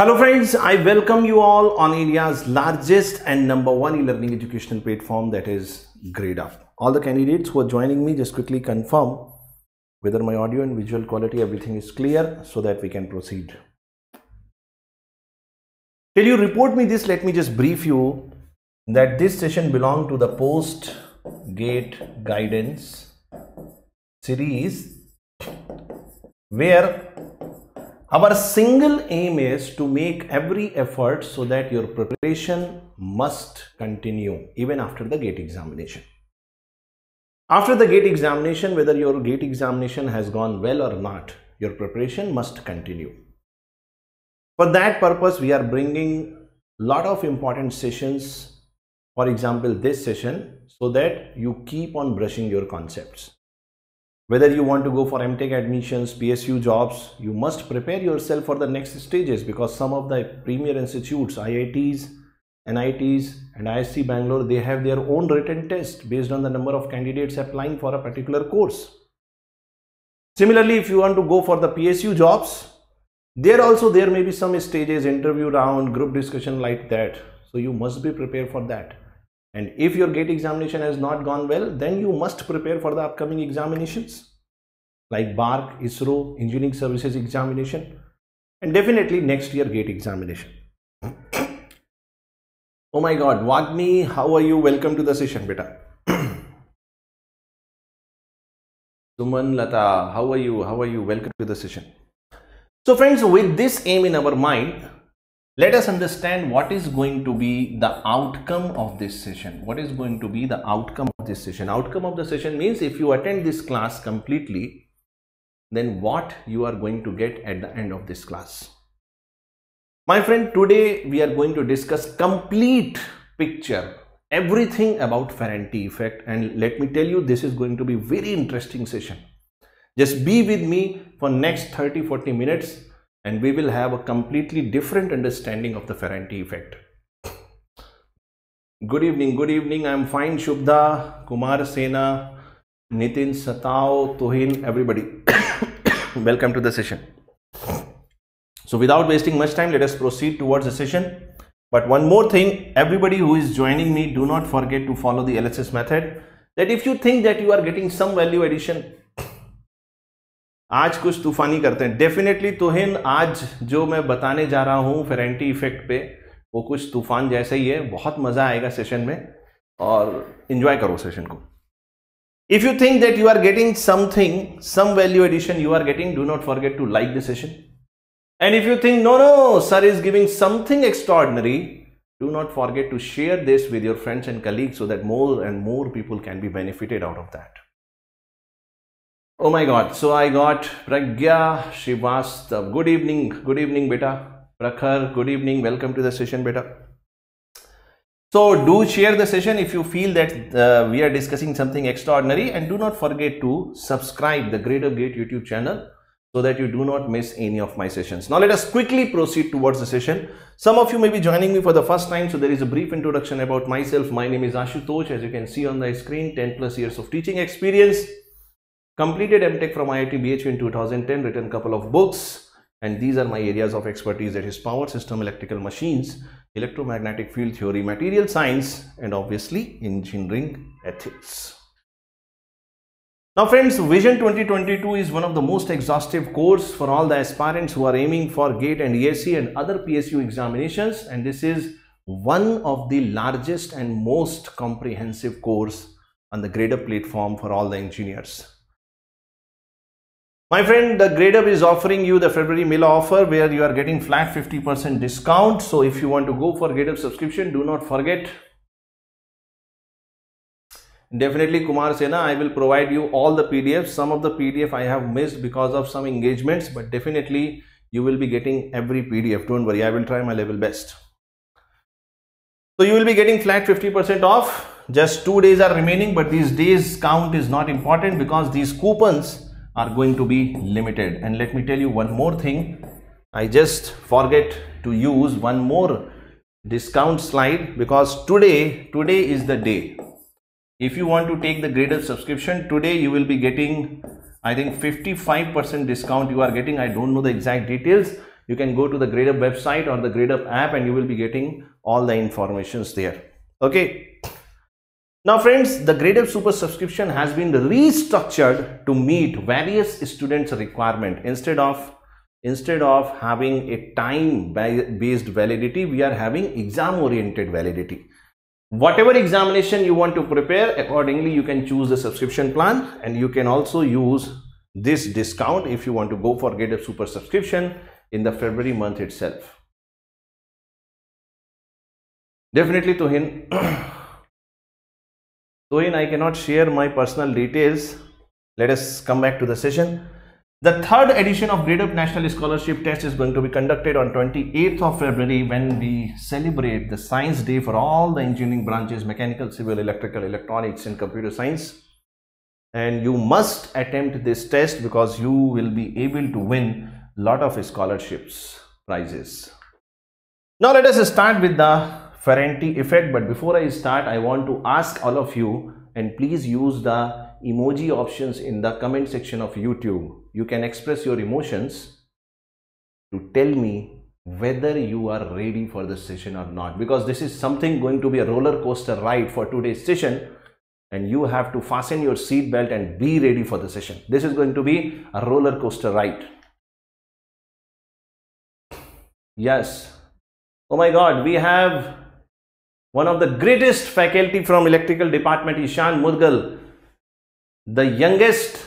Hello friends, I welcome you all on India's largest and number one e-learning educational platform that is GradeUp. All the candidates who are joining me just quickly confirm whether my audio and visual quality everything is clear so that we can proceed. Till you report me this, let me just brief you that this session belong to the post gate guidance series where our single aim is to make every effort so that your preparation must continue even after the gate examination. After the gate examination, whether your gate examination has gone well or not, your preparation must continue. For that purpose, we are bringing lot of important sessions. For example, this session so that you keep on brushing your concepts whether you want to go for mtech admissions psu jobs you must prepare yourself for the next stages because some of the premier institutes iits nits and isc bangalore they have their own written test based on the number of candidates applying for a particular course. Similarly if you want to go for the psu jobs there also there may be some stages interview round group discussion like that. So you must be prepared for that and if your gate examination has not gone well, then you must prepare for the upcoming examinations like BARC, ISRO, Engineering Services examination, and definitely next year gate examination. oh my God, Wagni, how are you? Welcome to the session, beta. Suman Lata, how are you? How are you? Welcome to the session. So friends, with this aim in our mind, let us understand what is going to be the outcome of this session. What is going to be the outcome of this session? Outcome of the session means if you attend this class completely then what you are going to get at the end of this class? My friend today we are going to discuss complete picture everything about Ferranti effect. And let me tell you this is going to be very interesting session. Just be with me for next 30 40 minutes and we will have a completely different understanding of the Ferranti effect. Good evening, good evening. I'm fine, Shubda, Kumar Sena, Nitin Satao, Tohin, everybody. Welcome to the session. So without wasting much time, let us proceed towards the session. But one more thing, everybody who is joining me, do not forget to follow the LSS method. That if you think that you are getting some value addition आज कुछ तूफानी करते हैं। Definitely तोहिन आज जो मैं बताने जा रहा हूँ फेरेंटी इफ़ेक्ट पे, वो कुछ तूफ़ान जैसा ही है। बहुत मज़ा आएगा सेशन में और इन्जॉय करो सेशन को। If you think that you are getting something some value addition you are getting do not forget to like the session and if you think no no sir is giving something extraordinary do not forget to share this with your friends and colleagues so that more and more people can be benefited out of that. Oh my God. So I got Pragya Srivastav. Good evening. Good evening, beta. Prakhar, good evening. Welcome to the session, beta. So do share the session if you feel that uh, we are discussing something extraordinary and do not forget to subscribe the GradeUp Gate YouTube channel so that you do not miss any of my sessions. Now let us quickly proceed towards the session. Some of you may be joining me for the first time. So there is a brief introduction about myself. My name is Ashutosh. As you can see on the screen, 10 plus years of teaching experience Completed MTech from IIT BHU in 2010, written a couple of books and these are my areas of expertise that is power system, electrical machines, electromagnetic field theory, material science and obviously engineering ethics. Now friends, Vision 2022 is one of the most exhaustive course for all the aspirants who are aiming for GATE and ESE and other PSU examinations and this is one of the largest and most comprehensive course on the GradeUp platform for all the engineers. My friend, the GradeUp is offering you the February Mela offer where you are getting flat 50% discount. So if you want to go for GradeUp subscription, do not forget. Definitely Kumar Sena, I will provide you all the PDFs. Some of the PDF I have missed because of some engagements, but definitely you will be getting every PDF. Don't worry, I will try my level best. So you will be getting flat 50% off. Just two days are remaining, but these days count is not important because these coupons are going to be limited. And let me tell you one more thing. I just forget to use one more discount slide because today today is the day. If you want to take the GradeUp subscription today you will be getting I think 55% discount you are getting. I don't know the exact details. You can go to the GradeUp website or the GradeUp app and you will be getting all the informations there. Okay. Now friends, the GradeUp Super subscription has been restructured to meet various students requirement. Instead of instead of having a time based validity, we are having exam oriented validity. Whatever examination you want to prepare, accordingly you can choose the subscription plan and you can also use this discount if you want to go for GradeUp Super subscription in the February month itself. Definitely Tuhin. Tuhin, I cannot share my personal details. Let us come back to the session. The third edition of GradeUp National Scholarship Test is going to be conducted on 28th of February when we celebrate the Science Day for all the engineering branches, mechanical, civil, electrical, electronics and computer science. And you must attempt this test because you will be able to win lot of scholarships prizes. Now let us start with the Ferranti effect but before I start I want to ask all of you and please use the emoji options in the comment section of YouTube. You can express your emotions to tell me whether you are ready for the session or not because this is something going to be a roller coaster ride for today's session and you have to fasten your seat belt and be ready for the session. This is going to be a roller coaster ride. Yes. Oh my God, we have one of the greatest faculty from electrical department, Ishan Mudgal, the youngest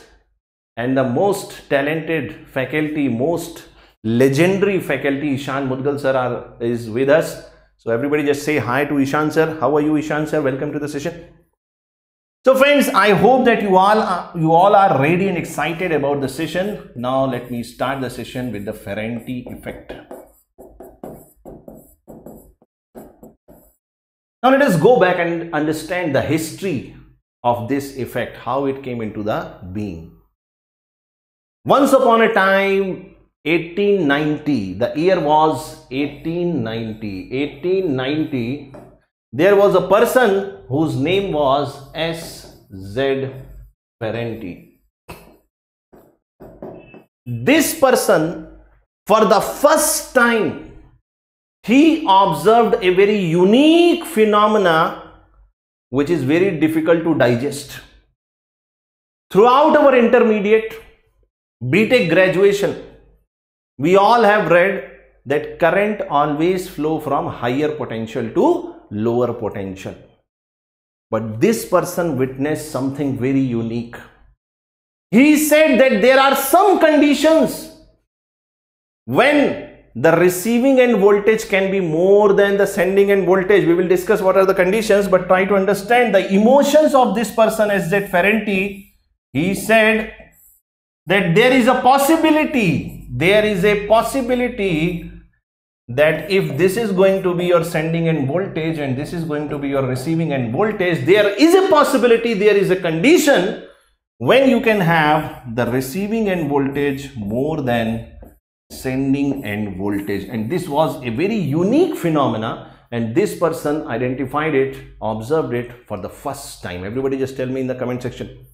and the most talented faculty, most legendary faculty, Ishan Mudgal sir are, is with us. So everybody just say hi to Ishan sir. How are you Ishan sir? Welcome to the session. So friends, I hope that you all are, you all are ready and excited about the session. Now let me start the session with the Ferranti effect. Now let us go back and understand the history of this effect, how it came into the being. Once upon a time, 1890, the year was 1890. 1890, there was a person whose name was S. Z. Ferranti. This person, for the first time, he observed a very unique phenomena which is very difficult to digest. Throughout our intermediate, BTech graduation, we all have read that current always flow from higher potential to lower potential. But this person witnessed something very unique. He said that there are some conditions when the receiving end voltage can be more than the sending end voltage. We will discuss what are the conditions, but try to understand the emotions of this person as that Ferranti. He said that there is a possibility, there is a possibility that if this is going to be your sending end voltage and this is going to be your receiving end voltage, there is a possibility, there is a condition when you can have the receiving end voltage more than sending end voltage. And this was a very unique phenomena and this person identified it observed it for the first time. Everybody just tell me in the comment section.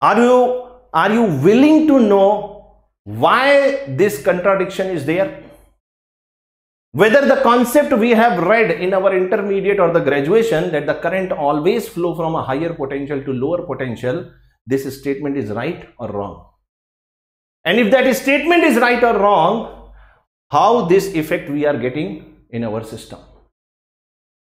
Are you are you willing to know why this contradiction is there? Whether the concept we have read in our intermediate or the graduation that the current always flow from a higher potential to lower potential this statement is right or wrong and if that statement is right or wrong, how this effect we are getting in our system.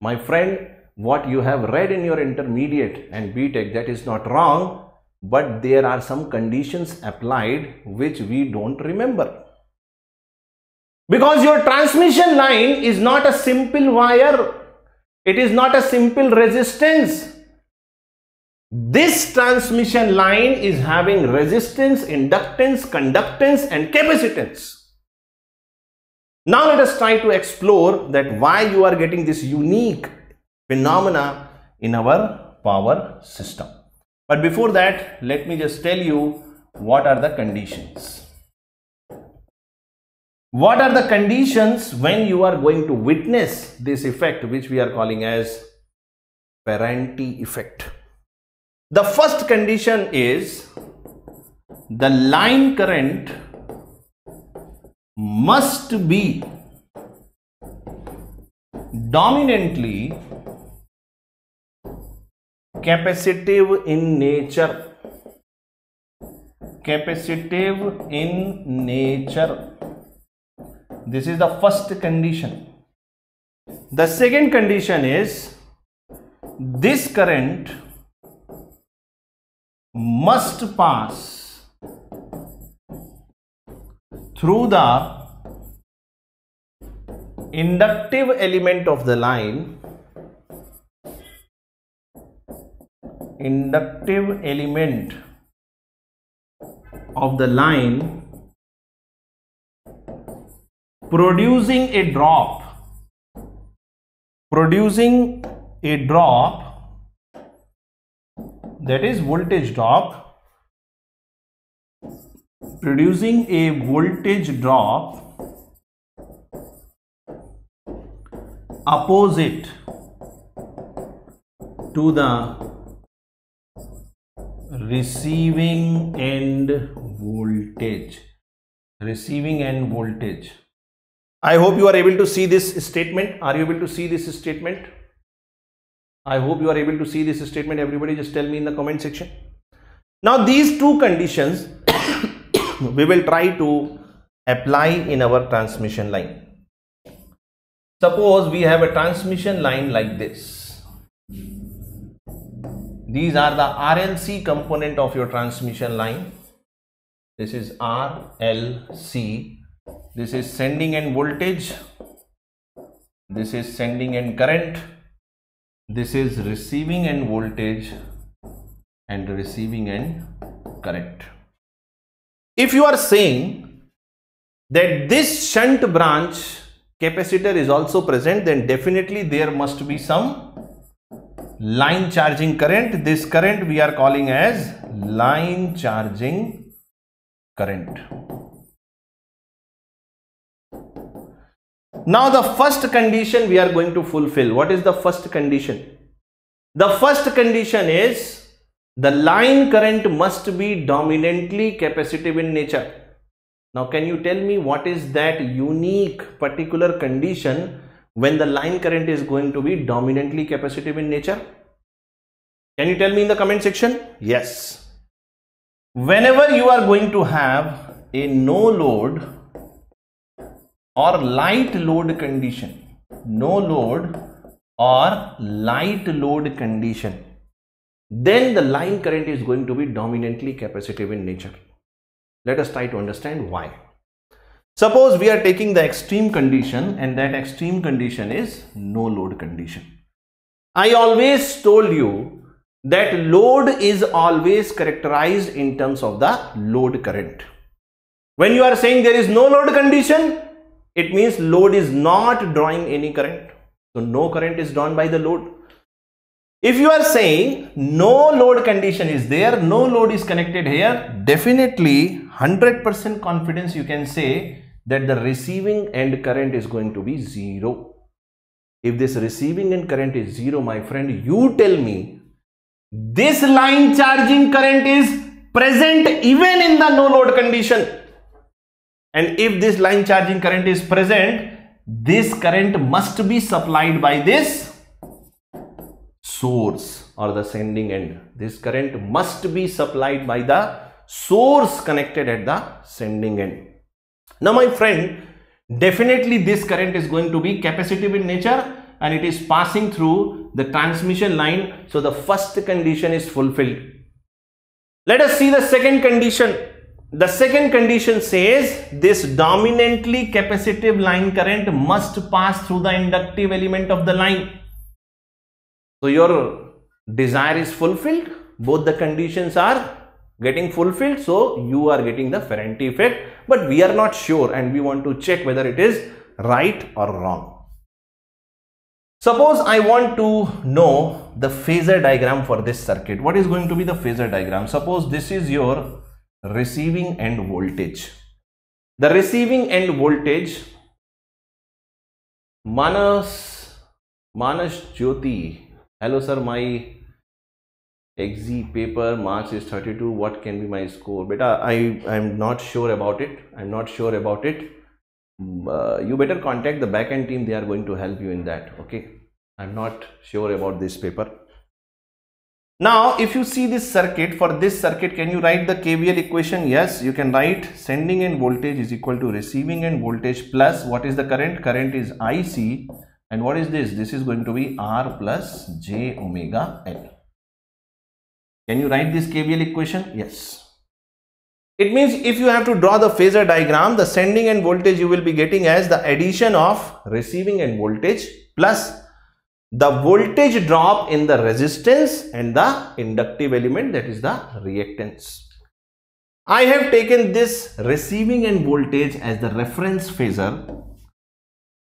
My friend, what you have read in your intermediate and BTech, that is not wrong, but there are some conditions applied which we don't remember. Because your transmission line is not a simple wire, it is not a simple resistance this transmission line is having resistance, inductance, conductance and capacitance. Now let us try to explore that why you are getting this unique phenomena in our power system. But before that, let me just tell you what are the conditions. What are the conditions when you are going to witness this effect which we are calling as Ferranti effect. The first condition is the line current must be dominantly capacitive in nature. Capacitive in nature. This is the first condition. The second condition is this current must pass through the inductive element of the line. Inductive element of the line producing a drop. Producing a drop that is voltage drop producing a voltage drop opposite to the receiving end voltage receiving end voltage I hope you are able to see this statement. Are you able to see this statement? I hope you are able to see this statement. Everybody just tell me in the comment section. Now these two conditions we will try to apply in our transmission line. Suppose we have a transmission line like this. These are the RLC component of your transmission line. This is RLC this is sending end voltage this is sending end current this is receiving end voltage and receiving end current. If you are saying that this shunt branch capacitor is also present then definitely there must be some line charging current. This current we are calling as line charging current Now the first condition we are going to fulfill. What is the first condition? The first condition is the line current must be dominantly capacitive in nature. Now can you tell me what is that unique particular condition when the line current is going to be dominantly capacitive in nature? Can you tell me in the comment section? Yes. Whenever you are going to have a no load or light load condition. No load or light load condition. Then the line current is going to be dominantly capacitive in nature. Let us try to understand why. Suppose we are taking the extreme condition and that extreme condition is no load condition. I always told you that load is always characterized in terms of the load current. When you are saying there is no load condition it means load is not drawing any current. So no current is drawn by the load. If you are saying no load condition is there no load is connected here definitely 100% confidence you can say that the receiving end current is going to be zero. If this receiving end current is zero my friend you tell me this line charging current is present even in the no load condition and if this line charging current is present this current must be supplied by this source or the sending end. This current must be supplied by the source connected at the sending end. Now my friend definitely this current is going to be capacitive in nature and it is passing through the transmission line. So the first condition is fulfilled. Let us see the second condition the second condition says this dominantly capacitive line current must pass through the inductive element of the line. So your desire is fulfilled. Both the conditions are getting fulfilled. So you are getting the Ferranti effect. But we are not sure and we want to check whether it is right or wrong. Suppose I want to know the phasor diagram for this circuit. What is going to be the phasor diagram? Suppose this is your receiving end voltage. The receiving end voltage Manas Manas Jyoti. Hello sir, my XZ paper marks is 32. What can be my score? Beta, I am not sure about it. I'm not sure about it. mm, uh, you better contact the backend team. They are going to help you in that. Okay. I'm not sure about this paper. Now, if you see this circuit, for this circuit, can you write the KVL equation? Yes, you can write sending end voltage is equal to receiving end voltage plus what is the current? Current is IC and what is this? This is going to be R plus J omega L. Can you write this KVL equation? Yes. It means if you have to draw the phasor diagram, the sending end voltage you will be getting as the addition of receiving end voltage plus the voltage drop in the resistance and the inductive element that is the reactance. I have taken this receiving end voltage as the reference phasor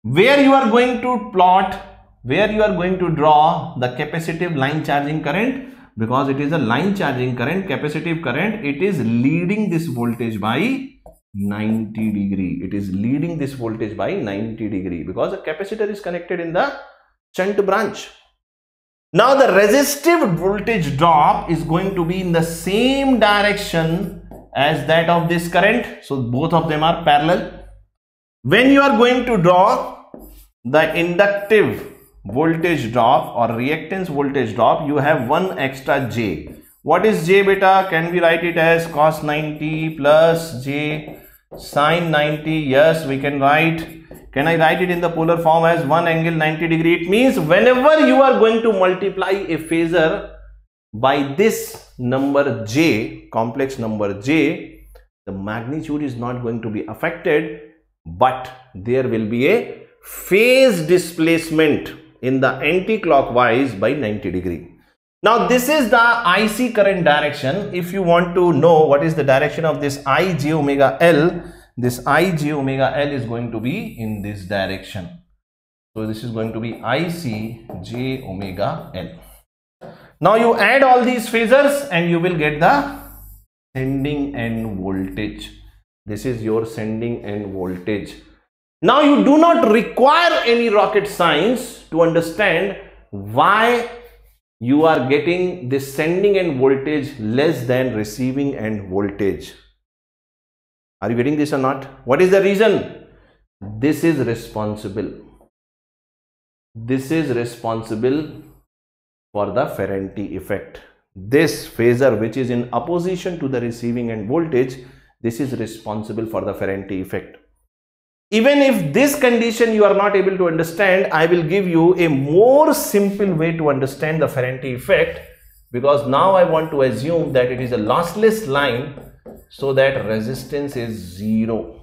where you are going to plot where you are going to draw the capacitive line charging current because it is a line charging current capacitive current it is leading this voltage by 90 degree it is leading this voltage by 90 degree because the capacitor is connected in the shunt branch. Now the resistive voltage drop is going to be in the same direction as that of this current. So both of them are parallel. When you are going to draw the inductive voltage drop or reactance voltage drop, you have one extra J. What is J beta? Can we write it as cos 90 plus J sine 90? Yes, we can write can I write it in the polar form as 1 angle 90 degree? It means whenever you are going to multiply a phasor by this number j, complex number j, the magnitude is not going to be affected, but there will be a phase displacement in the anti-clockwise by 90 degree. Now this is the IC current direction. If you want to know what is the direction of this I j omega L, this i j omega l is going to be in this direction. So this is going to be i c j omega l. Now you add all these phasors and you will get the sending end voltage. This is your sending end voltage. Now you do not require any rocket science to understand why you are getting this sending end voltage less than receiving end voltage. Are you getting this or not? What is the reason? This is responsible. This is responsible for the Ferranti effect. This phasor which is in opposition to the receiving end voltage, this is responsible for the Ferranti effect. Even if this condition you are not able to understand, I will give you a more simple way to understand the Ferranti effect because now I want to assume that it is a lossless line so that resistance is 0.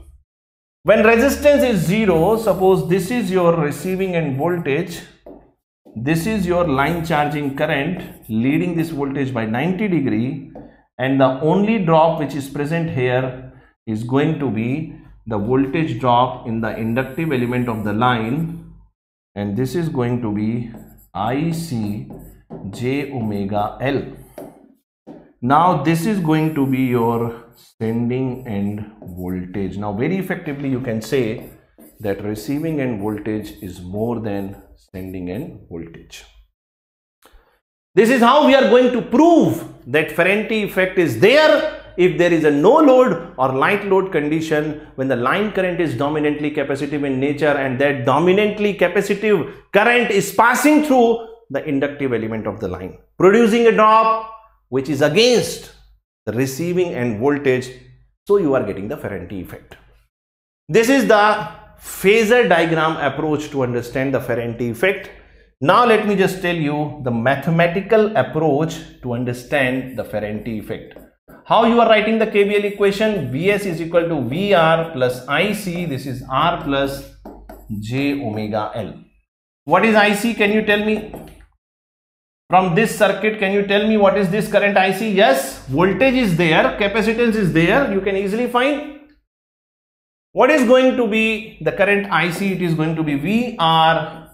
When resistance is 0, suppose this is your receiving end voltage, this is your line charging current leading this voltage by 90 degree and the only drop which is present here is going to be the voltage drop in the inductive element of the line and this is going to be IC j omega L. Now this is going to be your sending end voltage. Now very effectively you can say that receiving end voltage is more than sending end voltage. This is how we are going to prove that Ferranti effect is there if there is a no load or light load condition when the line current is dominantly capacitive in nature and that dominantly capacitive current is passing through the inductive element of the line producing a drop which is against the receiving end voltage so you are getting the Ferranti effect. This is the phasor diagram approach to understand the Ferranti effect. Now let me just tell you the mathematical approach to understand the Ferranti effect. How you are writing the KVL equation? Vs is equal to VR plus IC. This is R plus J omega L. What is IC? Can you tell me? From this circuit, can you tell me what is this current IC? Yes, voltage is there, capacitance is there, you can easily find. What is going to be the current IC? It is going to be VR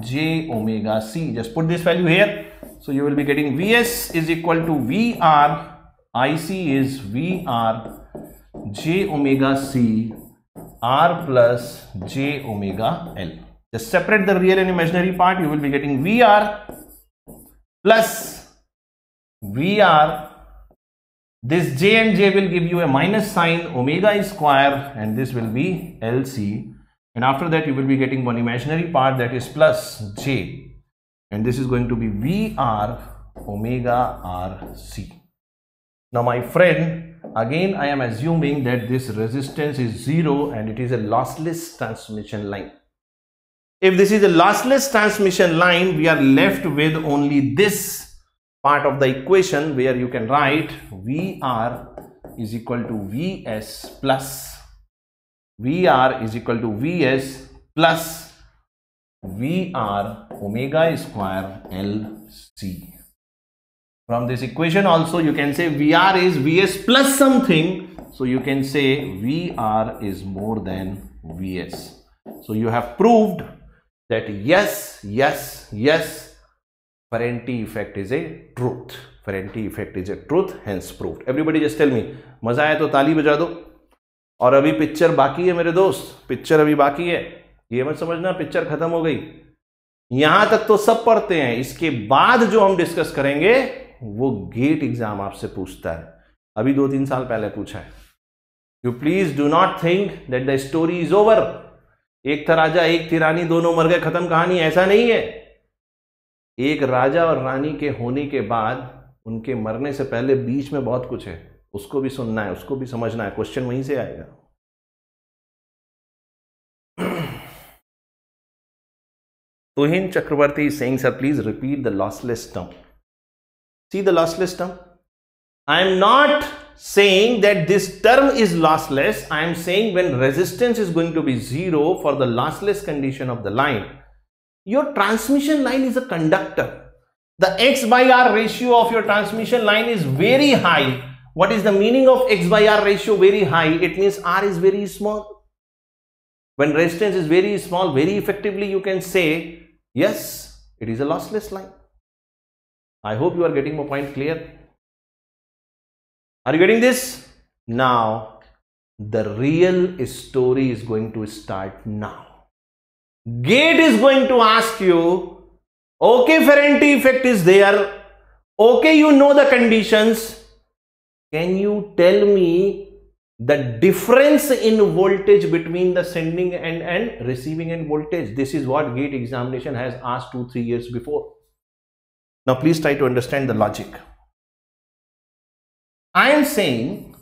j omega c. Just put this value here. So you will be getting Vs is equal to VR, IC is VR j omega c r plus j omega l. Just separate the real and imaginary part. You will be getting VR plus VR this j and j will give you a minus sign omega square and this will be LC and after that you will be getting one imaginary part that is plus j and this is going to be VR omega RC. Now my friend again I am assuming that this resistance is zero and it is a lossless transmission line. If this is a lossless transmission line we are left with only this part of the equation where you can write VR is equal to Vs plus VR is equal to Vs plus VR omega square LC. From this equation also you can say VR is Vs plus something. So you can say VR is more than Vs. So you have proved that yes, yes, yes, Ferranti effect is a truth. Ferranti effect is a truth, hence proved. Everybody just tell me, मज़ा आया तो ताली बजा दो. और अभी picture बाकी है मेरे दोस्त। पिक्चर अभी बाकी है। ये मत समझना पिक्चर खत्म हो गई। यहाँ तक तो सब पढ़ते हैं। इसके बाद जो हम डिस्कस करेंगे वो गेट एग्ज़ाम आपसे पूछता है। अभी दो तीन साल पहले पूछा है। You please do not think that the story is over एक था राजा एक थी रानी दोनों मर गए खत्म कहानी ऐसा नहीं है एक राजा और रानी के होने के बाद उनके मरने से पहले बीच में बहुत कुछ है उसको भी सुनना है उसको भी समझना है क्वेश्चन वहीं से आएगा Tuhin Chakravarti is sir, please repeat the lossless term. See the lossless term? I am not saying that this term is lossless. I am saying when resistance is going to be zero for the lossless condition of the line, your transmission line is a conductor. The X by R ratio of your transmission line is very high. What is the meaning of X by R ratio very high? It means R is very small. When resistance is very small, very effectively you can say, yes, it is a lossless line. I hope you are getting my point clear. Are you getting this? Now, the real story is going to start now. Gate is going to ask you, okay, Ferranti effect is there. Okay, you know the conditions. Can you tell me the difference in voltage between the sending end and receiving end voltage? This is what gate examination has asked two, three years before. Now, please try to understand the logic. I am saying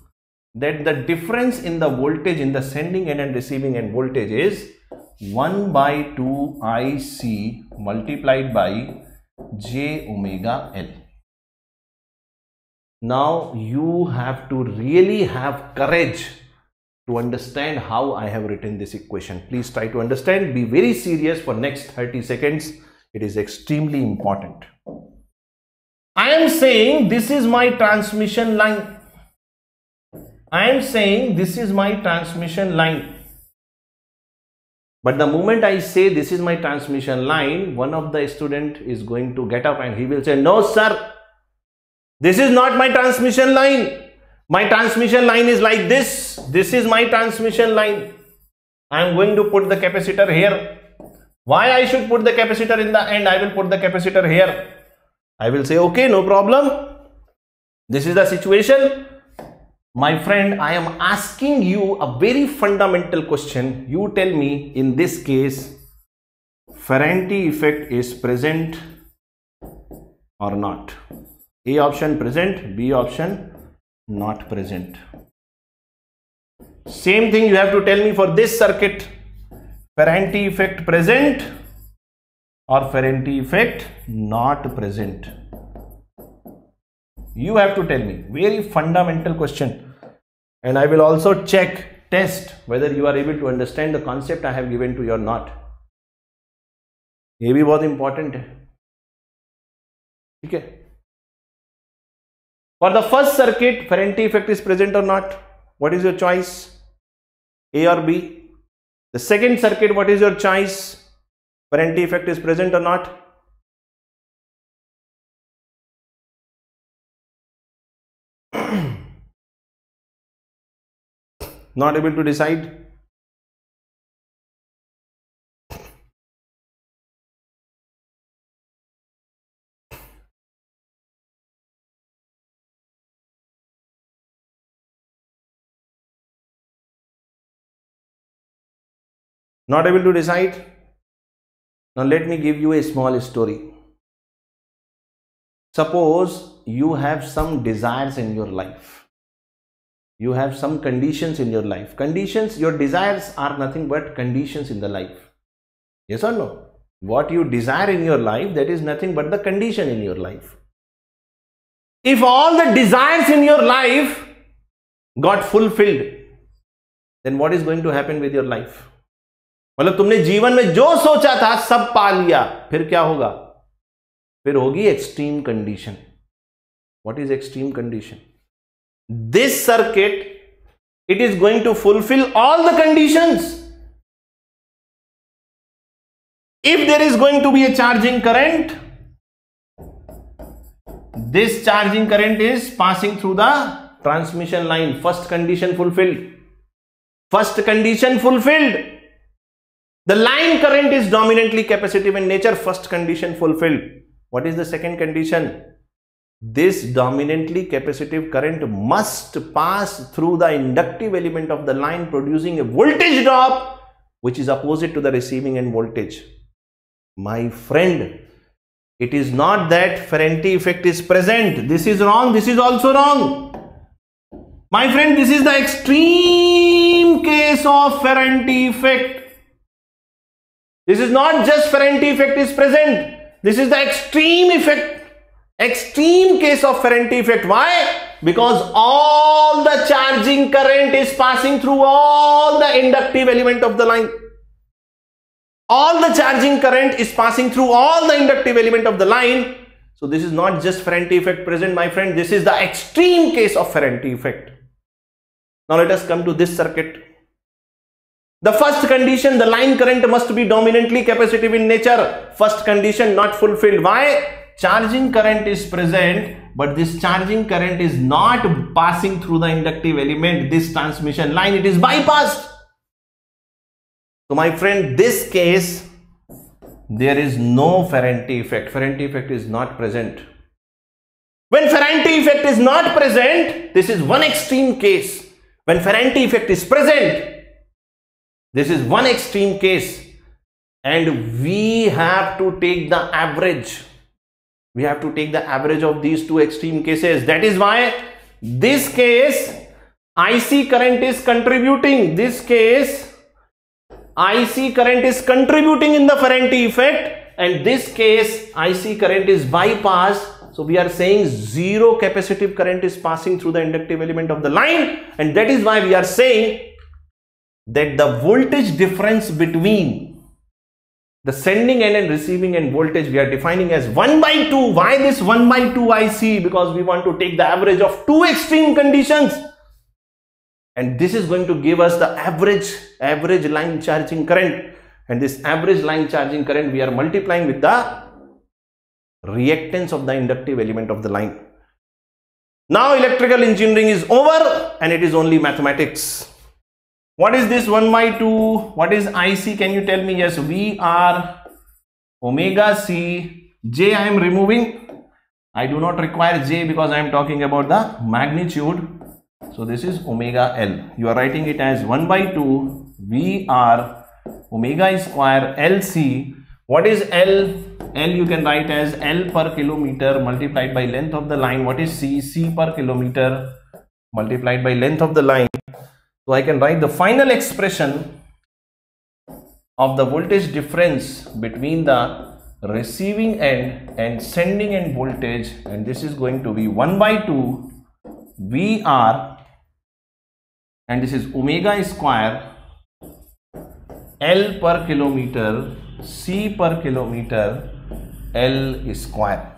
that the difference in the voltage in the sending end and receiving end voltage is 1 by 2 IC multiplied by j omega L. Now you have to really have courage to understand how I have written this equation. Please try to understand. Be very serious for next 30 seconds. It is extremely important. I am saying this is my transmission line. I am saying this is my transmission line. But the moment I say this is my transmission line, one of the student is going to get up and he will say, no sir, this is not my transmission line. My transmission line is like this. This is my transmission line. I am going to put the capacitor here. Why I should put the capacitor in the end? I will put the capacitor here. I will say, okay, no problem. This is the situation. My friend, I am asking you a very fundamental question. You tell me in this case, Ferranti effect is present or not? A option present, B option not present. Same thing you have to tell me for this circuit. Ferranti effect present or Ferranti effect not present. You have to tell me. Very fundamental question. And I will also check test whether you are able to understand the concept I have given to you or not. maybe was important. Okay. For the first circuit Ferranti effect is present or not? What is your choice? A or B? The second circuit what is your choice? Ferranti effect is present or not? not able to decide. Not able to decide. Now let me give you a small story. Suppose you have some desires in your life. You have some conditions in your life. Conditions, your desires are nothing but conditions in the life. Yes or no? What you desire in your life, that is nothing but the condition in your life. If all the desires in your life got fulfilled, then what is going to happen with your life? मतलब तुमने जीवन में जो सोचा था, सब पा लिया। फिर क्या होगा? फिर होगी extreme condition what is extreme condition this circuit it is going to fulfil all the conditions if there is going to be a charging current this charging current is passing through the transmission line first condition fulfilled first condition fulfilled the line current is dominantly capacitive in nature. First condition fulfilled. What is the second condition? This dominantly capacitive current must pass through the inductive element of the line producing a voltage drop which is opposite to the receiving end voltage. My friend it is not that Ferranti effect is present. This is wrong. This is also wrong. My friend this is the extreme case of Ferranti effect this is not just Ferranti effect is present this is the extreme effect extreme case of Ferranti effect why because all the charging current is passing through all the inductive element of the line all the charging current is passing through all the inductive element of the line. So this is not just Ferranti effect present, my friend. This is the extreme case of Ferranti effect. Now let us come to this circuit. The first condition, the line current must be dominantly capacitive in nature. First condition not fulfilled. Why? Charging current is present, but this charging current is not passing through the inductive element, this transmission line. It is bypassed. So my friend, this case, there is no Ferranti effect. Ferranti effect is not present. When Ferranti effect is not present, this is one extreme case. When Ferranti effect is present, this is one extreme case. And we have to take the average. We have to take the average of these two extreme cases. That is why this case, IC current is contributing. This case, IC current is contributing in the Ferranti effect and this case IC current is bypassed. So we are saying zero capacitive current is passing through the inductive element of the line and that is why we are saying that the voltage difference between the sending end and receiving end voltage we are defining as 1 by 2. Why this 1 by 2 IC? Because we want to take the average of two extreme conditions and this is going to give us the average average line charging current and this average line charging current we are multiplying with the reactance of the inductive element of the line now electrical engineering is over and it is only mathematics what is this 1 by 2 what is ic can you tell me yes v r omega c j i am removing i do not require j because i am talking about the magnitude so this is omega L. You are writing it as 1 by 2 VR omega square LC. What is L? L you can write as L per kilometer multiplied by length of the line. What is C? C per kilometer multiplied by length of the line. So I can write the final expression of the voltage difference between the receiving end and sending end voltage and this is going to be 1 by 2 VR and this is omega square L per kilometer C per kilometer L square.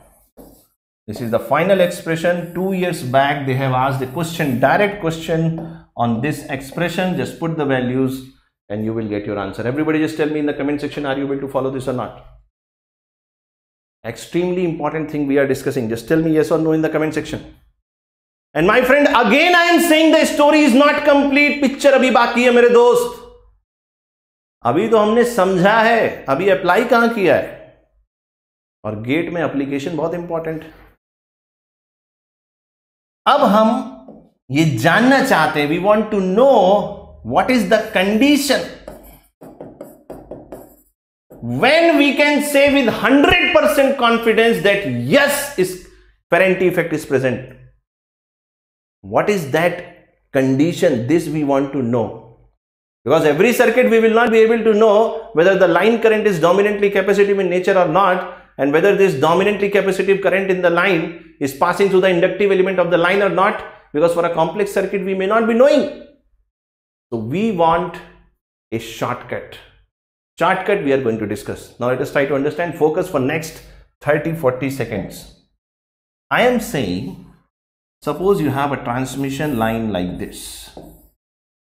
This is the final expression. Two years back they have asked a question, direct question on this expression. Just put the values and you will get your answer. Everybody just tell me in the comment section, are you able to follow this or not? Extremely important thing we are discussing. Just tell me yes or no in the comment section. And my friend again I am saying the story is not complete picture अभी बाकी है मेरे दोस्त अभी तो हमने समझा है अभी अप्लाई कहां किया है और गेट में एप्लीकेशन बहुत इंपॉर्टेंट है अब हम ये जानना चाहते हैं we want to know what is the condition when we can say with hundred percent confidence that yes is Ferranti effect is present what is that condition this we want to know because every circuit we will not be able to know whether the line current is dominantly capacity in nature or not and whether this dominantly capacitive current in the line is passing through the inductive element of the line or not because for a complex circuit we may not be knowing so we want a shortcut shortcut we are going to discuss now let us try to understand focus for next 30 40 seconds i am saying Suppose you have a transmission line like this.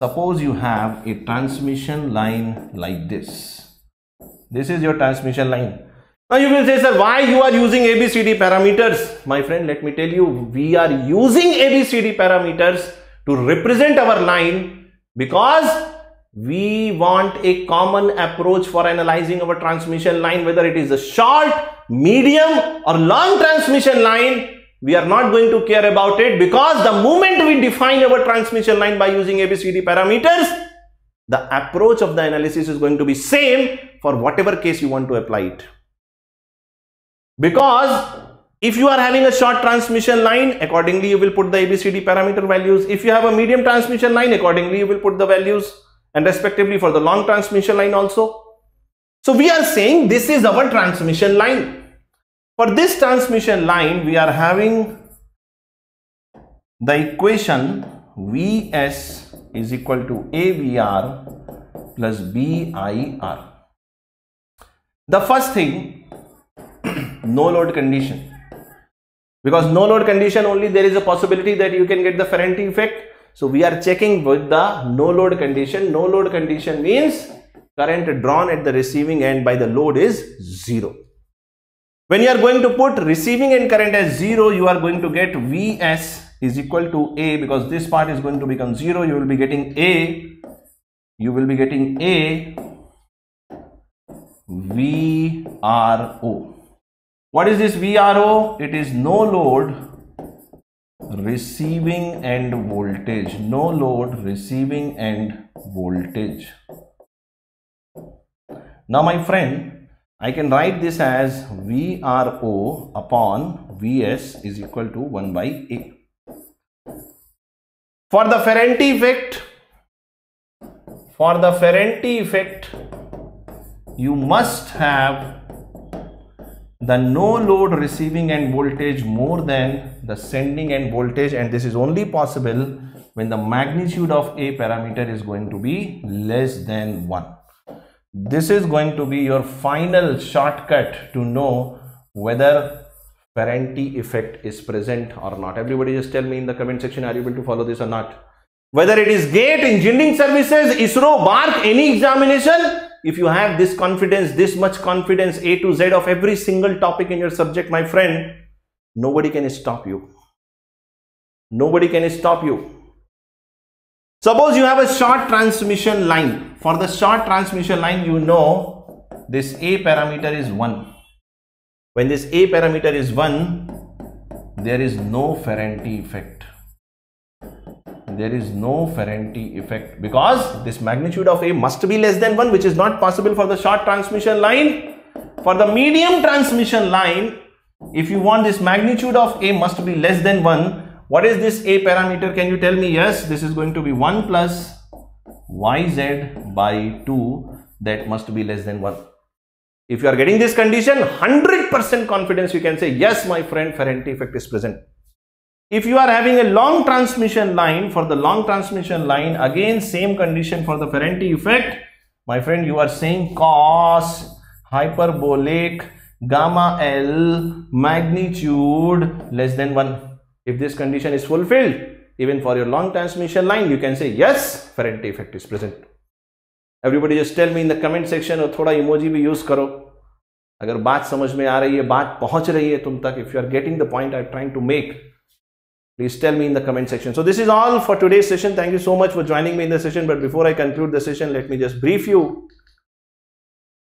Suppose you have a transmission line like this. This is your transmission line. Now you will say, sir, why you are using ABCD parameters? My friend, let me tell you, we are using ABCD parameters to represent our line because we want a common approach for analyzing our transmission line, whether it is a short, medium or long transmission line we are not going to care about it because the moment we define our transmission line by using ABCD parameters, the approach of the analysis is going to be same for whatever case you want to apply it. Because if you are having a short transmission line, accordingly you will put the ABCD parameter values. If you have a medium transmission line, accordingly you will put the values and respectively for the long transmission line also. So we are saying this is our transmission line. For this transmission line, we are having the equation Vs is equal to AVR plus BIR. The first thing, no load condition. Because no load condition only there is a possibility that you can get the Ferranti effect. So we are checking with the no load condition. No load condition means current drawn at the receiving end by the load is zero. When you are going to put receiving end current as 0, you are going to get Vs is equal to A because this part is going to become 0. You will be getting A. You will be getting A VRO. What is this VRO? It is no load receiving end voltage. No load receiving end voltage. Now my friend, I can write this as VRO upon Vs is equal to 1 by A. For the Ferranti effect, for the Ferranti effect, you must have the no load receiving end voltage more than the sending end voltage and this is only possible when the magnitude of A parameter is going to be less than 1 this is going to be your final shortcut to know whether Ferranti effect is present or not. Everybody just tell me in the comment section, are you able to follow this or not? Whether it is GATE, engineering services, ISRO, BARC, any examination, if you have this confidence, this much confidence, A to Z of every single topic in your subject, my friend, nobody can stop you. Nobody can stop you. Suppose you have a short transmission line. For the short transmission line, you know this A parameter is 1. When this A parameter is 1, there is no Ferranti effect. There is no Ferranti effect because this magnitude of A must be less than 1 which is not possible for the short transmission line. For the medium transmission line, if you want this magnitude of A must be less than 1, what is this A parameter? Can you tell me? Yes, this is going to be 1 plus yz by 2 that must be less than 1. If you are getting this condition, 100% confidence you can say, yes, my friend, Ferranti effect is present. If you are having a long transmission line, for the long transmission line, again same condition for the Ferranti effect. My friend, you are saying cos hyperbolic gamma L magnitude less than 1. If this condition is fulfilled, even for your long transmission line, you can say yes, Ferranti effect is present. Everybody, just tell me in the comment section or thoda emoji थोड़ा use karo. Agar baat samajh mein aa rahi hai baat pahunch rahi hai tum tak. If you are getting the point I am trying to make please tell me in the comment section so this is all for today's session thank you so much for joining me in the session but before I conclude the session let me just brief you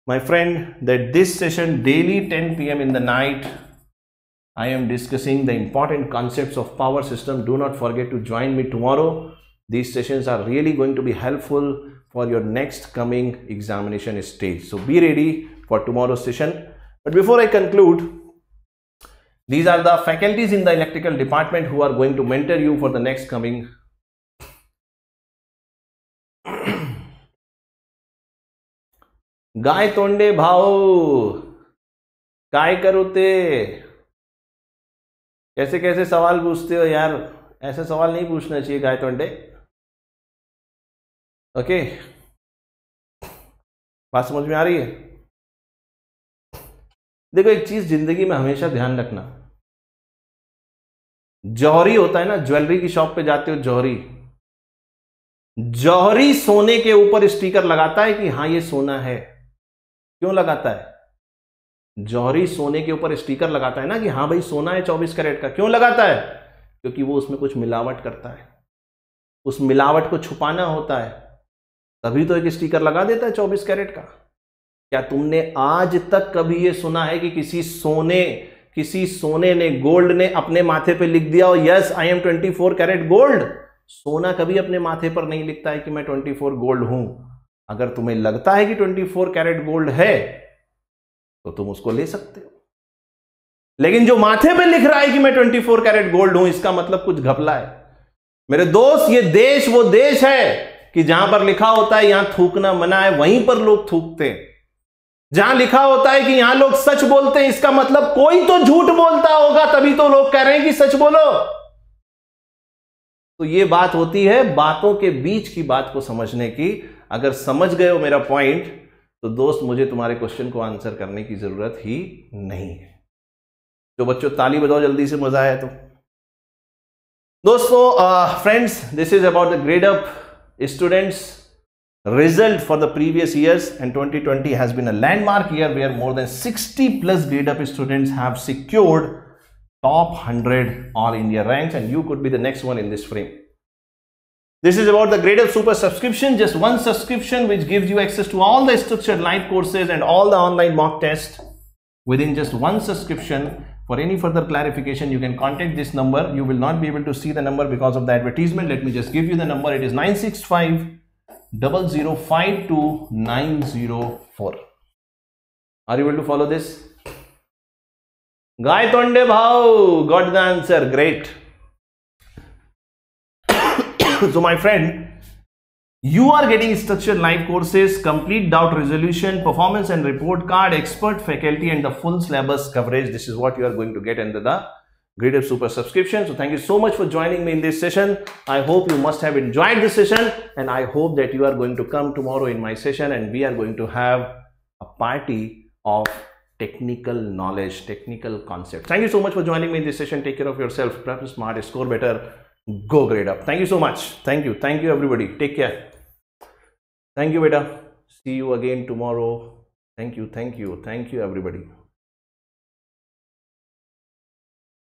my friend that this session daily 10 p.m. in the night I am discussing the important concepts of power system. Do not forget to join me tomorrow. These sessions are really going to be helpful for your next coming examination stage. So be ready for tomorrow's session. But before I conclude, these are the faculties in the electrical department who are going to mentor you for the next coming गाय तोंडे भाव काय करोते कैसे कैसे सवाल पूछते हो यार ऐसे सवाल नहीं पूछना चाहिए गाय तोंडे ओके बात समझ में आ रही है देखो एक चीज़ ज़िंदगी में हमेशा ध्यान रखना जौहरी होता है ना, ज्वेलरी की शॉप पे जाते हो, जौहरी। जौहरी सोने के ऊपर स्टिकर लगाता है कि हाँ, ये सोना है। क्यों लगाता है? जौहरी सोने के ऊपर स्टिकर लगाता है ना कि हाँ भाई, सोना है चौबीस कैरेट का। क्यों लगाता है? क्योंकि वो उसमें कुछ मिलावट करता है। उस मिलावट को छुपाना होता है। तभी तो एक स्टिकर लगा देता है चौबीस कैरेट का। क्या तुमने आज तक कभी ये सुना है कि किसी सोने किसी सोने ने, गोल्ड ने अपने माथे पे लिख दिया yes I am twenty four carat gold सोना कभी अपने माथे पर नहीं लिखता है कि मैं ट्वेंटी फोर गोल्ड हूँ। अगर तुम्हें लगता है कि ट्वेंटी फोर कैरेट गोल्ड है तो तुम उसको ले सकते हो। लेकिन जो माथे पे लिख रहा है कि मैं ट्वेंटी फोर कैरेट गोल्ड हूँ, इसका मतलब कुछ घपला है। मेरे दोस्त, ये देश वो देश है कि जहाँ पर लिखा होता है, यहाँ थूकना मना है, वहीं पर लोग थूकते हैं। जहाँ लिखा होता है कि यहाँ लोग सच बोलते हैं, इसका मतलब कोई तो झूठ बोलता होगा, तभी तो लोग कह रहे हैं कि सच बोलो। तो ये बात होती है बातों के बीच की बात को समझने की। अगर समझ गए हो मेरा पॉइंट तो दोस्त, मुझे तुम्हारे क्वेश्चन को आंसर करने की ज़रूरत ही नहीं है। जो बच्चों, ताली बजाओ जल्दी से, मज़ा आया तो। दोस्तों friends this is about the grade up students result for the previous years and 2020 has been a landmark year where more than 60 plus grade students have secured top 100 all India ranks and you could be the next one in this frame. This is about the Gradeup Super subscription, just one subscription which gives you access to all the structured live courses and all the online mock tests within just one subscription. For any further clarification, you can contact this number. You will not be able to see the number because of the advertisement. Let me just give you the number. It is 965 double zero five two nine zero four. Are you able to follow this? Guy Tonde Bhau got the answer. Great. so, my friend, you are getting structured live courses, complete doubt resolution, performance and report card, expert faculty, and the full syllabus coverage. This is what you are going to get under the Up Super subscription. So, thank you so much for joining me in this session. I hope you must have enjoyed this session, and I hope that you are going to come tomorrow in my session and we are going to have a party of technical knowledge, technical concepts. Thank you so much for joining me in this session. Take care of yourself, prep smart, score better, go grade up. Thank you so much. Thank you. Thank you, everybody. Take care. Thank you, Beta. See you again tomorrow. Thank you. Thank you. Thank you, everybody.